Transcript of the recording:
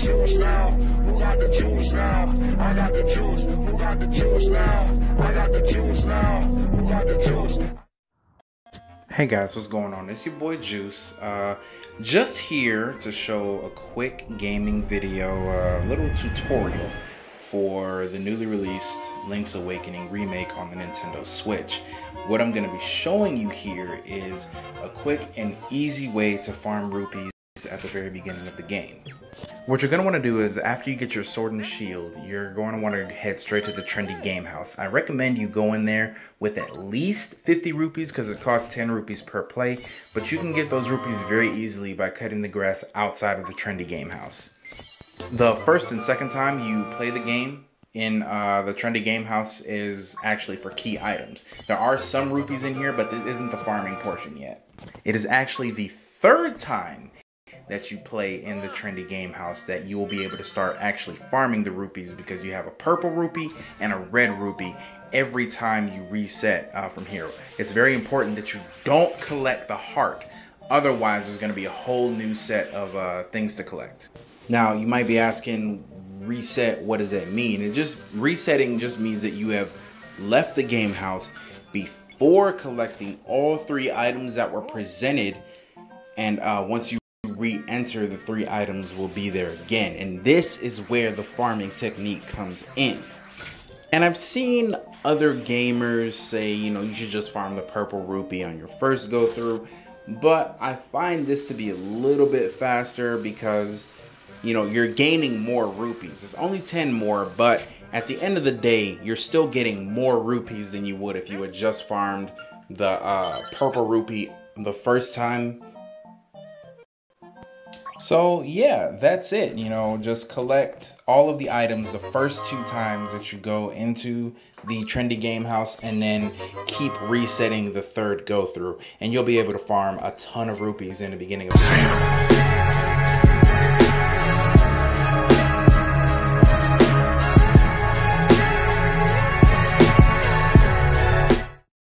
juice now? Who got the juice now? I got the juice. Who got the juice now? I got the juice now. Who got the juice? Hey guys, what's going on? It's your boy Juice. Uh, just here to show a quick gaming video, a little tutorial for the newly released Link's Awakening remake on the Nintendo Switch. What I'm going to be showing you here is a quick and easy way to farm rupees at the very beginning of the game. What you're going to want to do is after you get your sword and shield, you're going to want to head straight to the trendy game house. I recommend you go in there with at least 50 rupees because it costs 10 rupees per play, but you can get those rupees very easily by cutting the grass outside of the trendy game house. The first and second time you play the game, in uh, the trendy game house is actually for key items. There are some rupees in here, but this isn't the farming portion yet. It is actually the third time that you play in the trendy game house that you will be able to start actually farming the rupees because you have a purple rupee and a red rupee every time you reset uh, from here. It's very important that you don't collect the heart. Otherwise, there's going to be a whole new set of uh, things to collect. Now, you might be asking, reset, what does that mean? It just resetting just means that you have left the game house before collecting all three items that were presented, and uh, once you re-enter, the three items will be there again. And this is where the farming technique comes in. And I've seen other gamers say, you know, you should just farm the purple rupee on your first go through. But I find this to be a little bit faster because you know, you're gaining more rupees. It's only 10 more, but at the end of the day, you're still getting more rupees than you would if you had just farmed the uh, purple rupee the first time. So yeah, that's it. You know, just collect all of the items the first two times that you go into the trendy game house and then keep resetting the third go through and you'll be able to farm a ton of rupees in the beginning of the game.